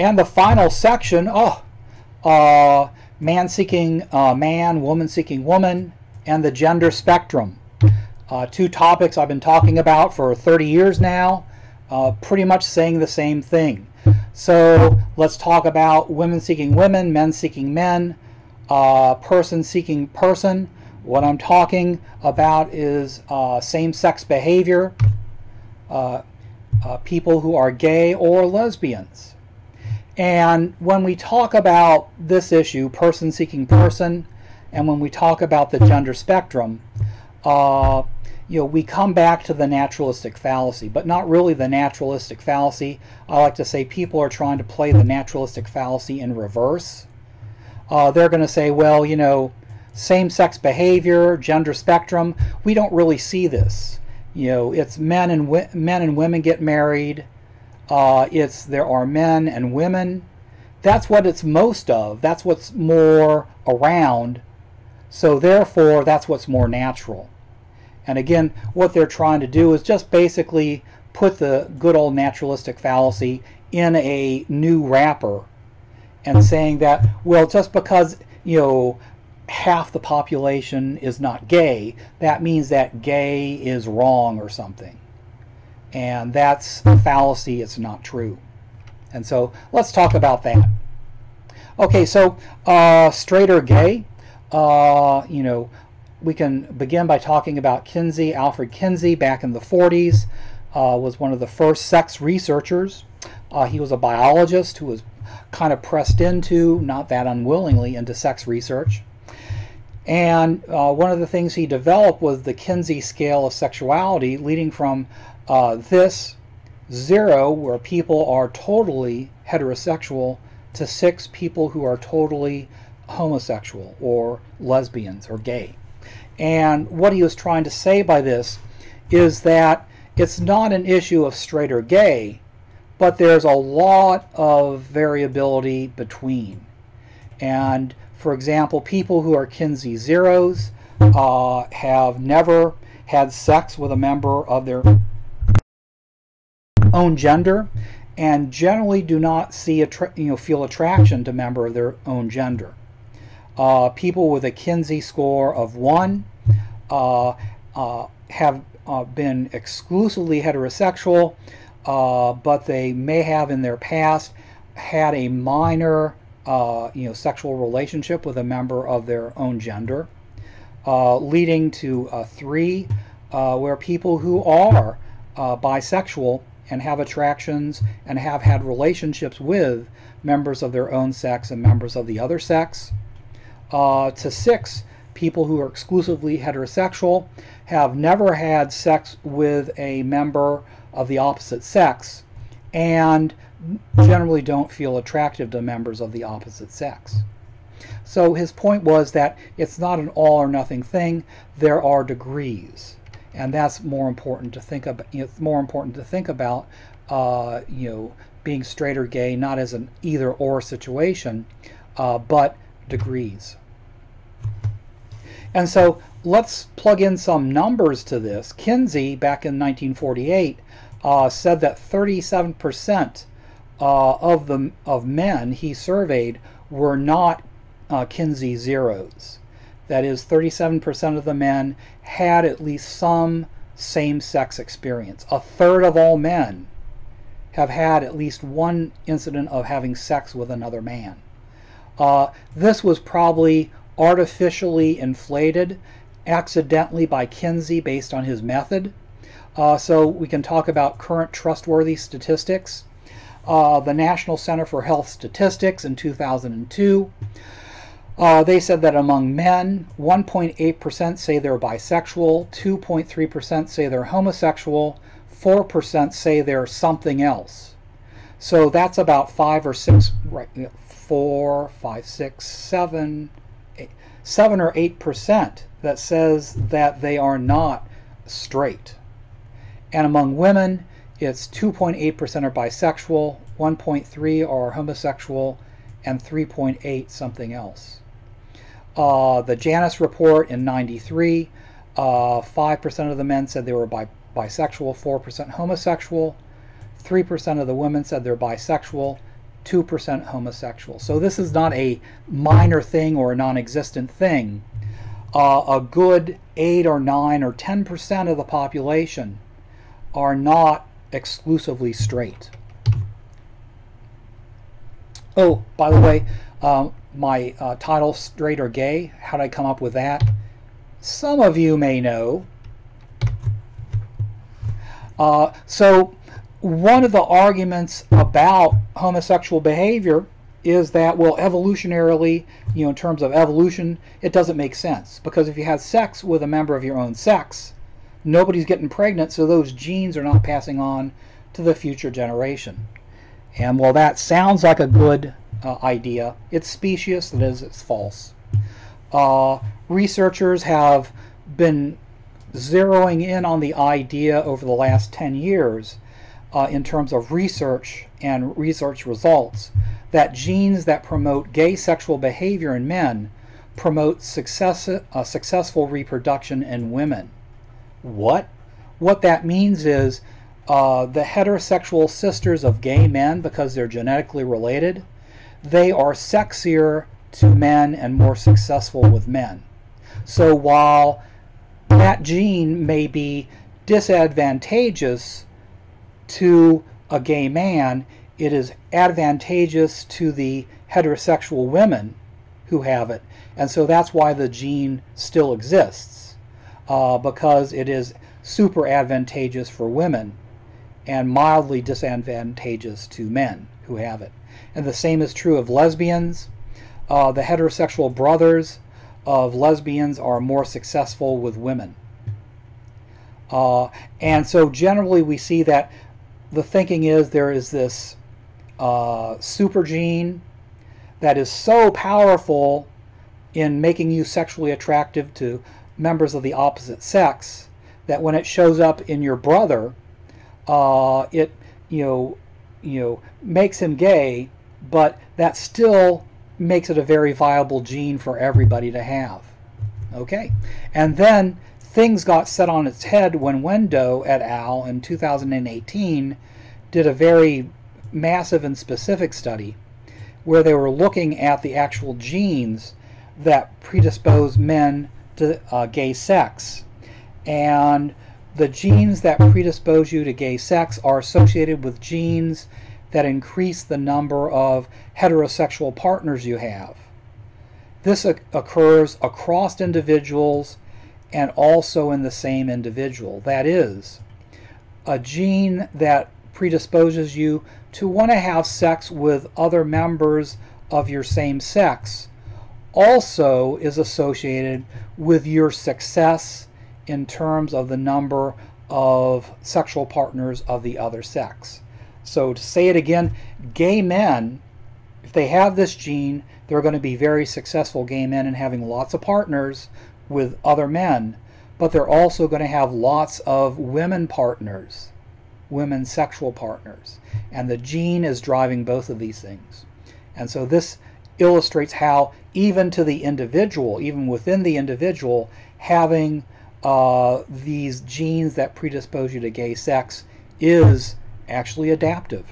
And the final section, oh, uh, man seeking uh, man, woman seeking woman, and the gender spectrum. Uh, two topics I've been talking about for 30 years now, uh, pretty much saying the same thing. So let's talk about women seeking women, men seeking men, uh, person seeking person. What I'm talking about is uh, same-sex behavior, people who are gay or lesbians. And when we talk about this issue, person seeking person, and when we talk about the gender spectrum, uh, you know, we come back to the naturalistic fallacy, but not really the naturalistic fallacy. I like to say people are trying to play the naturalistic fallacy in reverse. Uh, they're going to say, well, you know, same-sex behavior, gender spectrum, we don't really see this. You know, it's men and men and women get married. Uh, it's there are men and women. That's what it's most of. That's what's more around. So therefore, that's what's more natural. And again, what they're trying to do is just basically put the good old naturalistic fallacy in a new wrapper and saying that, well, just because, you know, half the population is not gay, that means that gay is wrong or something. And that's a fallacy, it's not true. And so let's talk about that. Okay, so uh, straight or gay, uh, you know, we can begin by talking about Kinsey. Alfred Kinsey, back in the 40s, uh, was one of the first sex researchers. Uh, he was a biologist who was kind of pressed into, not that unwillingly, into sex research. And uh, one of the things he developed was the Kinsey scale of sexuality, leading from uh, this zero, where people are totally heterosexual, to six people who are totally homosexual or lesbians or gay. And what he was trying to say by this is that it's not an issue of straight or gay, but there's a lot of variability between. And for example, people who are Kinsey zeros uh, have never had sex with a member of their own gender and generally do not see you know feel attraction to member of their own gender. Uh, people with a Kinsey score of one uh, uh, have uh, been exclusively heterosexual, uh, but they may have in their past had a minor uh, you know, sexual relationship with a member of their own gender, leading to three, where people who are bisexual and have attractions and have had relationships with members of their own sex and members of the other sex, uh, to six, people who are exclusively heterosexual have never had sex with a member of the opposite sex and generally don't feel attractive to members of the opposite sex. So his point was that it's not an all or nothing thing. There are degrees, and that's more important to think about. You know, it's more important to think about, uh, you know, being straight or gay not as an either or situation, uh, but degrees. And so let's plug in some numbers to this. Kinsey, back in 1948, uh, said that 37% uh, of the of men he surveyed were not uh, Kinsey zeros. That is, 37% of the men had at least some same-sex experience. A third of all men have had at least one incident of having sex with another man. Uh, this was probably artificially inflated accidentally by Kinsey based on his method. Uh, so we can talk about current trustworthy statistics uh, the National Center for Health Statistics in 2002. Uh, they said that among men, 1.8% say they're bisexual, 2.3% say they're homosexual, 4% say they're something else. So that's about five or six, right, four, five, six, seven, eight, seven or eight percent that says that they are not straight. And among women, it's 2.8% are bisexual, 1.3 are homosexual, and 3.8 something else. Uh, the Janus report in 93, 5% uh, of the men said they were bi bisexual, 4% homosexual, 3% of the women said they're bisexual, 2% homosexual. So this is not a minor thing or a non-existent thing. Uh, a good 8 or 9 or 10% of the population are not exclusively straight. Oh, by the way, um, my uh, title, Straight or Gay, how did I come up with that? Some of you may know. Uh, so one of the arguments about homosexual behavior is that, well, evolutionarily, you know, in terms of evolution, it doesn't make sense. Because if you have sex with a member of your own sex, nobody's getting pregnant, so those genes are not passing on to the future generation. And while that sounds like a good uh, idea, it's specious, it is, it's false. Uh, researchers have been zeroing in on the idea over the last 10 years uh, in terms of research and research results that genes that promote gay sexual behavior in men promote success, uh, successful reproduction in women. What? What that means is uh, the heterosexual sisters of gay men, because they're genetically related, they are sexier to men and more successful with men. So while that gene may be disadvantageous to a gay man, it is advantageous to the heterosexual women who have it. And so that's why the gene still exists, uh, because it is super advantageous for women and mildly disadvantageous to men who have it. And the same is true of lesbians. Uh, the heterosexual brothers of lesbians are more successful with women. Uh, and so generally we see that the thinking is there is this uh, super gene that is so powerful in making you sexually attractive to members of the opposite sex that when it shows up in your brother, uh, it you know you know makes him gay, but that still makes it a very viable gene for everybody to have. Okay, and then things got set on its head when Wendo et al. in 2018 did a very massive and specific study where they were looking at the actual genes that predispose men to uh, gay sex. And the genes that predispose you to gay sex are associated with genes that increase the number of heterosexual partners you have. This occurs across individuals and also in the same individual. That is, a gene that predisposes you to want to have sex with other members of your same sex also is associated with your success in terms of the number of sexual partners of the other sex. So to say it again, gay men, if they have this gene, they're going to be very successful gay men and having lots of partners with other men, but they're also going to have lots of women partners, women sexual partners. And the gene is driving both of these things. And so this illustrates how even to the individual, even within the individual, having uh, these genes that predispose you to gay sex is actually adaptive.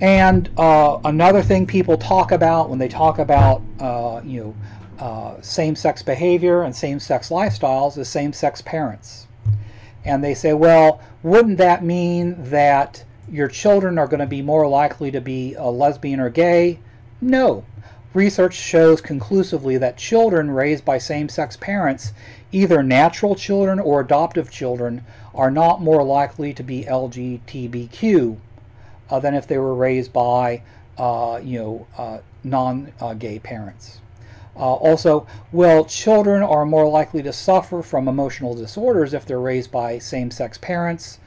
And uh, another thing people talk about when they talk about, uh, you know, uh, same-sex behavior and same-sex lifestyles is same-sex parents. And they say, well, wouldn't that mean that your children are going to be more likely to be a lesbian or gay? No. Research shows conclusively that children raised by same-sex parents, either natural children or adoptive children, are not more likely to be LGBTQ uh, than if they were raised by, uh, you know, uh, non-gay parents. Uh, also, well, children are more likely to suffer from emotional disorders if they're raised by same-sex parents.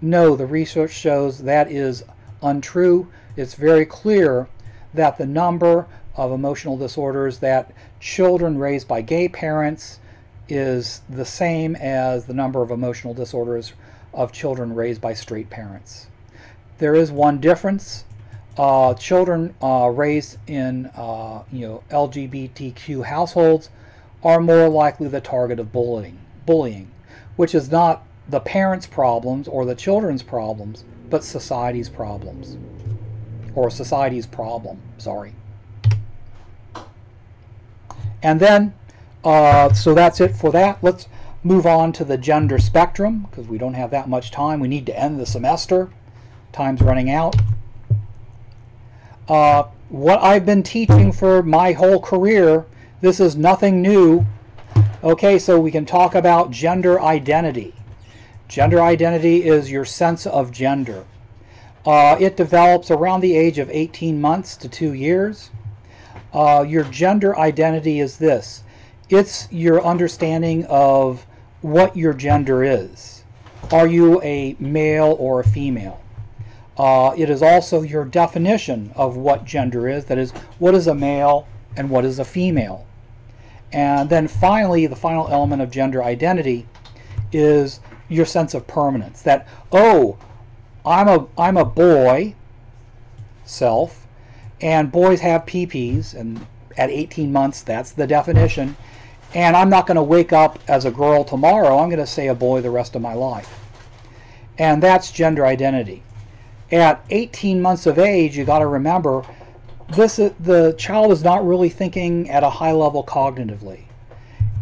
No, the research shows that is untrue. It's very clear that the number of emotional disorders that children raised by gay parents is the same as the number of emotional disorders of children raised by straight parents. There is one difference. Uh, children uh, raised in uh, you know LGBTQ households are more likely the target of bullying, bullying, which is not the parents' problems or the children's problems, but society's problems. Or society's problem, sorry. And then, uh, so that's it for that. Let's move on to the gender spectrum because we don't have that much time. We need to end the semester. Time's running out. Uh, what I've been teaching for my whole career, this is nothing new. Okay, so we can talk about gender identity. Gender identity is your sense of gender. Uh, it develops around the age of 18 months to two years. Uh, your gender identity is this it's your understanding of what your gender is. Are you a male or a female? Uh, it is also your definition of what gender is. That is, what is a male and what is a female? And then finally, the final element of gender identity is your sense of permanence. That, oh, I'm a, I'm a boy, self, and boys have PPs, and at 18 months, that's the definition. And I'm not going to wake up as a girl tomorrow. I'm going to say a boy the rest of my life. And that's gender identity. At 18 months of age, you got to remember this the child is not really thinking at a high level cognitively.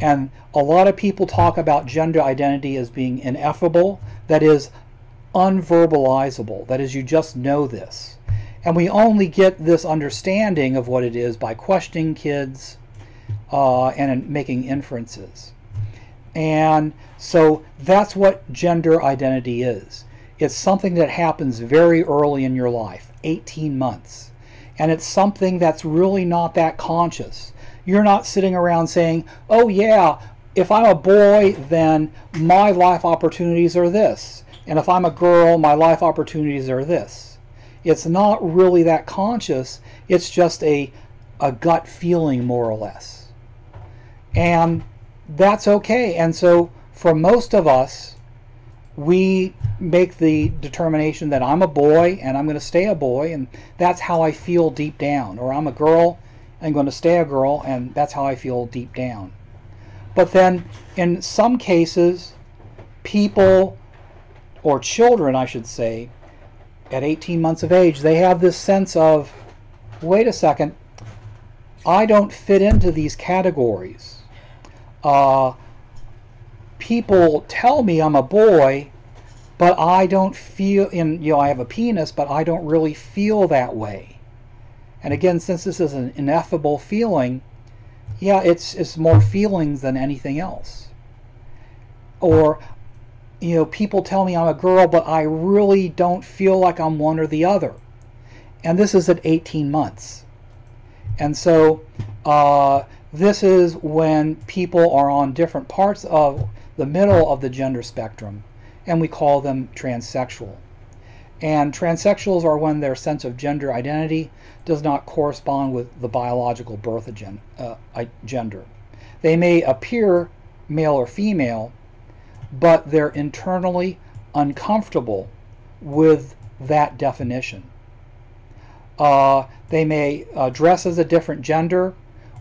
And a lot of people talk about gender identity as being ineffable, that is unverbalizable, that is you just know this. And we only get this understanding of what it is by questioning kids, uh, and making inferences. And so that's what gender identity is. It's something that happens very early in your life, 18 months. And it's something that's really not that conscious. You're not sitting around saying, oh, yeah, if I'm a boy, then my life opportunities are this. And if I'm a girl, my life opportunities are this. It's not really that conscious. It's just a, a gut feeling, more or less and that's okay. And so for most of us, we make the determination that I'm a boy and I'm going to stay a boy, and that's how I feel deep down. Or I'm a girl and I'm going to stay a girl, and that's how I feel deep down. But then in some cases, people or children, I should say, at 18 months of age, they have this sense of, wait a second, I don't fit into these categories uh, people tell me I'm a boy, but I don't feel in you know I have a penis, but I don't really feel that way. And again, since this is an ineffable feeling, yeah, it's it's more feelings than anything else. Or you know, people tell me I'm a girl, but I really don't feel like I'm one or the other. And this is at 18 months. And so uh, this is when people are on different parts of the middle of the gender spectrum, and we call them transsexual. And transsexuals are when their sense of gender identity does not correspond with the biological birth uh, gender. They may appear male or female, but they're internally uncomfortable with that definition. Uh, they may uh, dress as a different gender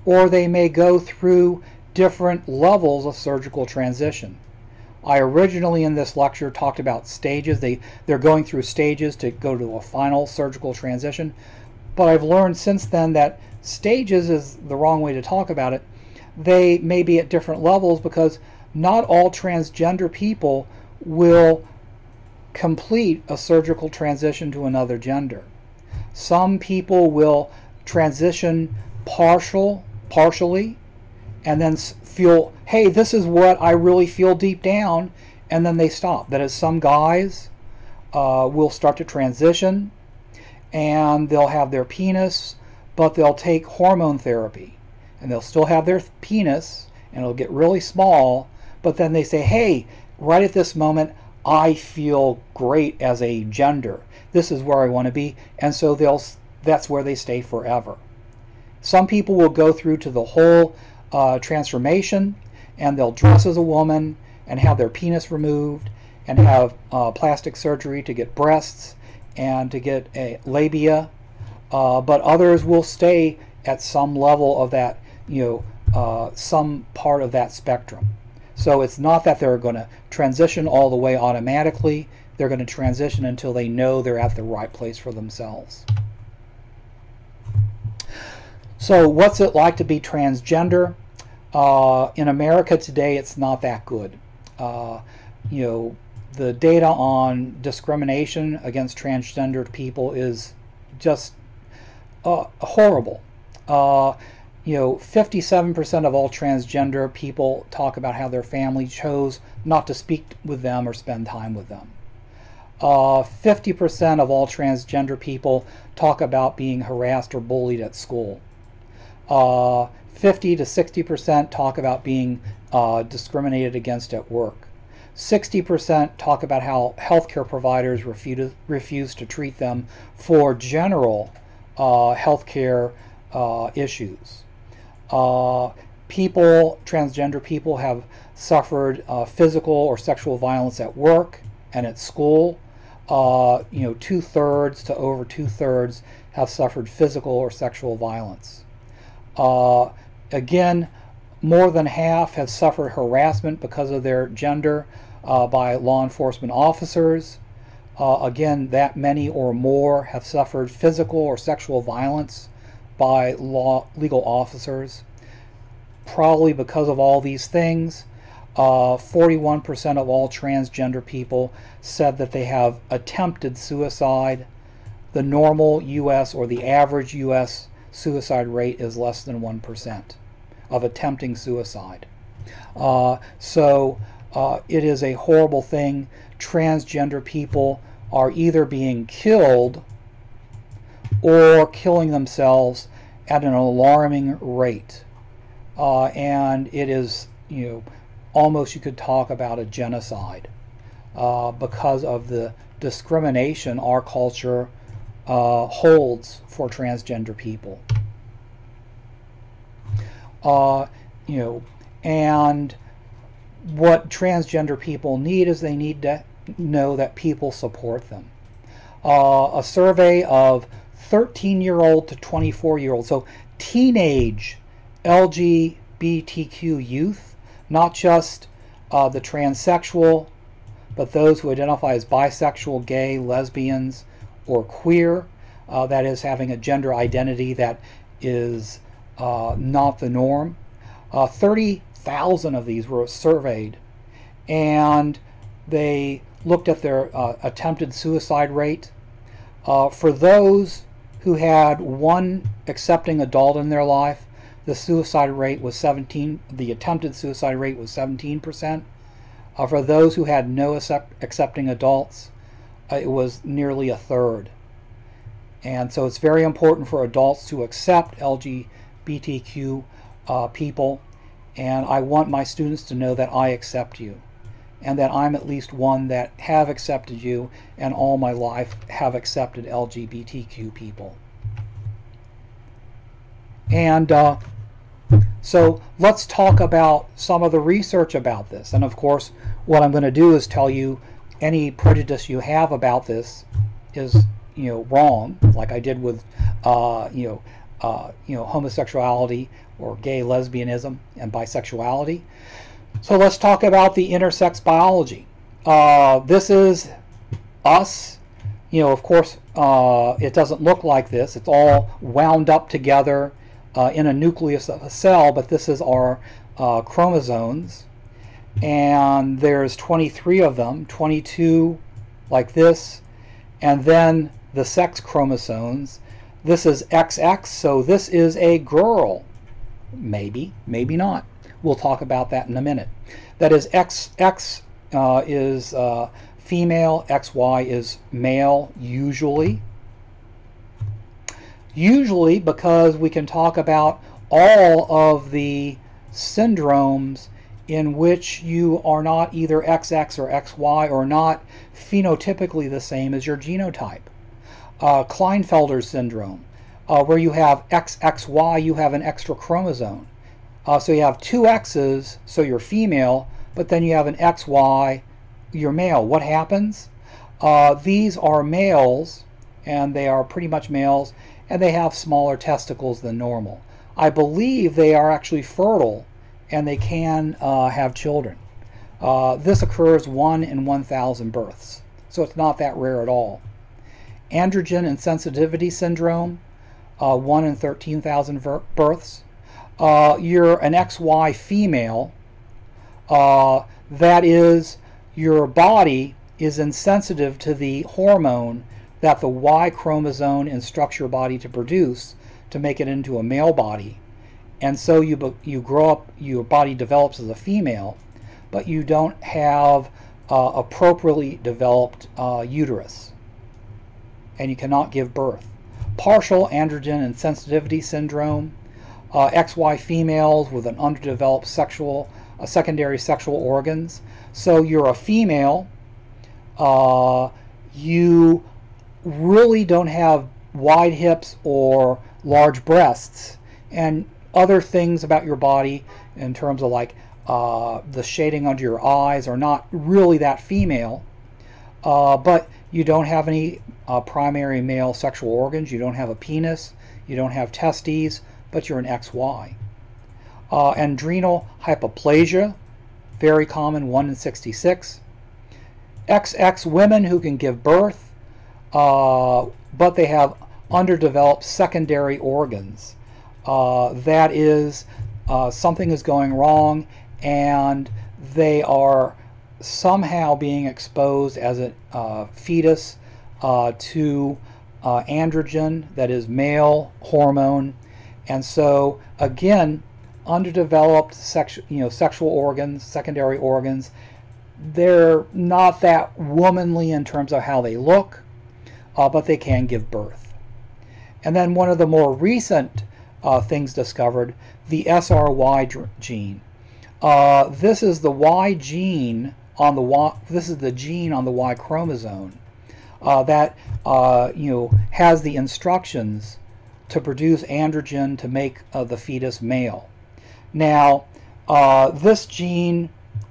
or they may go through different levels of surgical transition. I originally in this lecture talked about stages. They, they're going through stages to go to a final surgical transition. But I've learned since then that stages is the wrong way to talk about it. They may be at different levels because not all transgender people will complete a surgical transition to another gender. Some people will transition partial partially and then feel, hey, this is what I really feel deep down, and then they stop. That is, some guys uh, will start to transition and they'll have their penis, but they'll take hormone therapy and they'll still have their penis and it'll get really small, but then they say, hey, right at this moment, I feel great as a gender. This is where I want to be. And so they'll that's where they stay forever. Some people will go through to the whole uh, transformation and they'll dress as a woman and have their penis removed and have uh, plastic surgery to get breasts and to get a labia. Uh, but others will stay at some level of that, you know, uh, some part of that spectrum. So it's not that they're going to transition all the way automatically. They're going to transition until they know they're at the right place for themselves. So what's it like to be transgender? Uh, in America today, it's not that good. Uh, you know, the data on discrimination against transgendered people is just uh, horrible. You know, 57% of all transgender people talk about how their family chose not to speak with them or spend time with them. 50% uh, of all transgender people talk about being harassed or bullied at school. Uh, 50 to 60% talk about being uh, discriminated against at work. 60% talk about how healthcare providers refuse, refuse to treat them for general uh, healthcare uh, issues. Uh, people, transgender people, have suffered uh, physical or sexual violence at work and at school. Uh, you know, two thirds to over two thirds have suffered physical or sexual violence. Uh, again, more than half have suffered harassment because of their gender uh, by law enforcement officers. Uh, again, that many or more have suffered physical or sexual violence by law legal officers. Probably because of all these things, 41% uh, of all transgender people said that they have attempted suicide. The normal U.S. or the average U.S. suicide rate is less than 1% of attempting suicide. Uh, so uh, it is a horrible thing. Transgender people are either being killed or killing themselves at an alarming rate. Uh, and it is, you know, almost you could talk about a genocide uh, because of the discrimination our culture uh, holds for transgender people. Uh, you know, and what transgender people need is they need to know that people support them. Uh, a survey of 13 year old to 24 year old, so teenage LGBTQ youth, not just uh, the transsexual, but those who identify as bisexual, gay, lesbians, or queer, uh, that is, having a gender identity that is uh, not the norm. Uh, 30,000 of these were surveyed, and they looked at their uh, attempted suicide rate. Uh, for those who had one accepting adult in their life, the suicide rate was 17, the attempted suicide rate was 17%. Uh, for those who had no accept, accepting adults, uh, it was nearly a third. And so it's very important for adults to accept LGBTQ uh, people. And I want my students to know that I accept you and that I'm at least one that have accepted you and all my life have accepted LGBTQ people. And uh, so let's talk about some of the research about this. And of course, what I'm going to do is tell you any prejudice you have about this is, you know, wrong, like I did with, uh, you know, uh, you know, homosexuality or gay lesbianism and bisexuality. So let's talk about the intersex biology. Uh, this is us. You know, of course, uh, it doesn't look like this. It's all wound up together uh, in a nucleus of a cell, but this is our uh, chromosomes. And there's 23 of them, 22 like this, and then the sex chromosomes. This is XX, so this is a girl. Maybe, maybe not. We'll talk about that in a minute. That is, X, X uh, is uh, female, XY is male, usually. Usually because we can talk about all of the syndromes in which you are not either XX or XY or not phenotypically the same as your genotype. Uh, Klinefelter syndrome, uh, where you have XXY, you have an extra chromosome. Uh, so you have two X's, so you're female, but then you have an XY, you're male. What happens? Uh, these are males, and they are pretty much males, and they have smaller testicles than normal. I believe they are actually fertile, and they can uh, have children. Uh, this occurs 1 in 1,000 births, so it's not that rare at all. Androgen insensitivity syndrome, uh, 1 in 13,000 births. Uh, you're an XY female, uh, that is, your body is insensitive to the hormone that the Y chromosome instructs your body to produce to make it into a male body. And so you, you grow up, your body develops as a female, but you don't have uh, appropriately developed uh, uterus. And you cannot give birth. Partial androgen insensitivity syndrome, uh, XY females with an underdeveloped sexual, uh, secondary sexual organs. So you're a female, uh, you really don't have wide hips or large breasts and other things about your body in terms of like uh, the shading under your eyes are not really that female uh, but you don't have any uh, primary male sexual organs. You don't have a penis. You don't have testes but you're an XY uh, adrenal hypoplasia very common 1 in 66 XX women who can give birth uh, but they have underdeveloped secondary organs. Uh, that is, uh, something is going wrong and they are somehow being exposed as a uh, fetus uh, to androgen, that is male hormone. And so, again, underdeveloped sexual, you know, sexual organs, secondary organs, they're not that womanly in terms of how they look, uh, but they can give birth. And then one of the more recent uh, things discovered, the SRY gene. Uh, this is the Y gene on the Y. This is the gene on the Y chromosome uh, that uh, you know has the instructions to produce androgen to make uh, the fetus male. Now, uh, this gene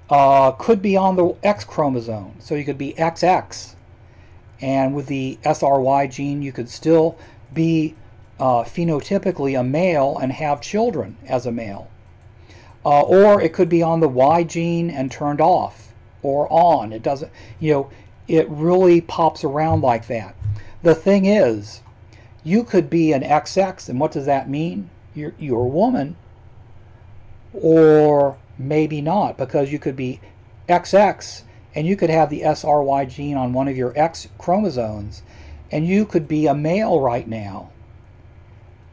could be on the X chromosome, so you could be XX, and with the SRY gene, you could still be uh, phenotypically a male and have children as a male. Uh, or it could be on the Y gene and turned off or on. It doesn't, you know, it really pops around like that. The thing is, you could be an XX, and what does that mean? You're, you're a woman, or maybe not, because you could be XX and you could have the SRY gene on one of your X chromosomes and you could be a male right now.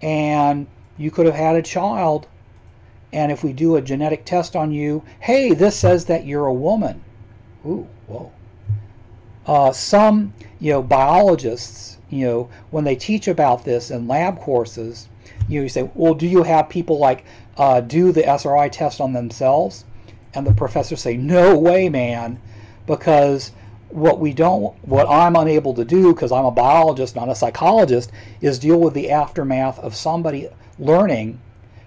And you could have had a child. And if we do a genetic test on you hey this says that you're a woman. Ooh whoa. Uh, some you know biologists you know when they teach about this in lab courses you, know, you say well do you have people like uh, do the SRI test on themselves? And the professors say no way man because what we don't what i'm unable to do because i'm a biologist not a psychologist is deal with the aftermath of somebody learning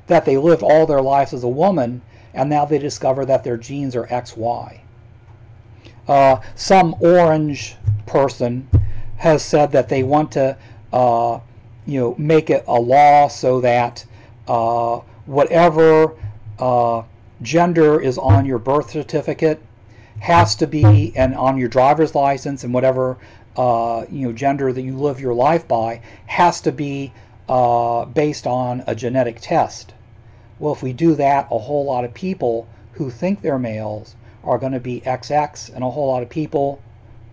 that they lived all their lives as a woman and now they discover that their genes are xy uh, some orange person has said that they want to uh, you know make it a law so that uh, whatever uh, gender is on your birth certificate has to be and on your driver's license and whatever uh, you know gender that you live your life by has to be uh, based on a genetic test. Well, if we do that, a whole lot of people who think they're males are going to be XX, and a whole lot of people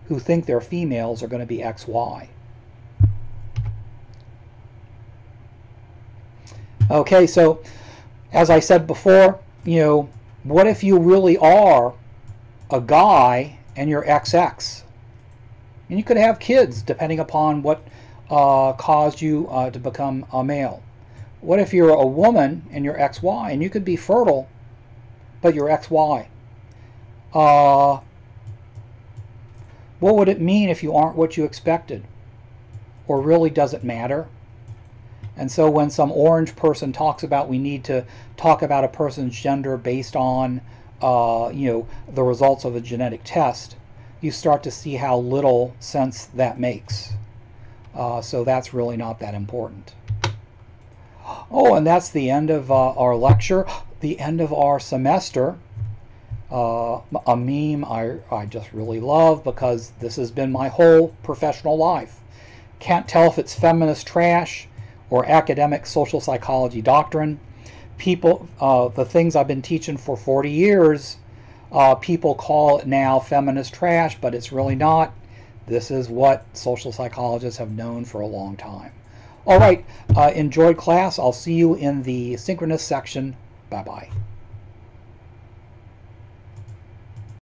who think they're females are going to be XY. Okay, so as I said before, you know, what if you really are a guy and you're XX. And you could have kids depending upon what uh, caused you uh, to become a male. What if you're a woman and you're XY and you could be fertile, but you're XY? Uh, what would it mean if you aren't what you expected? Or really does it matter? And so when some orange person talks about we need to talk about a person's gender based on uh, you know, the results of a genetic test, you start to see how little sense that makes. Uh, so that's really not that important. Oh, and that's the end of uh, our lecture, the end of our semester. Uh, a meme I, I just really love because this has been my whole professional life. Can't tell if it's feminist trash or academic social psychology doctrine. People, uh, the things I've been teaching for 40 years, uh, people call it now feminist trash, but it's really not. This is what social psychologists have known for a long time. All right, uh, enjoyed class. I'll see you in the synchronous section. Bye-bye.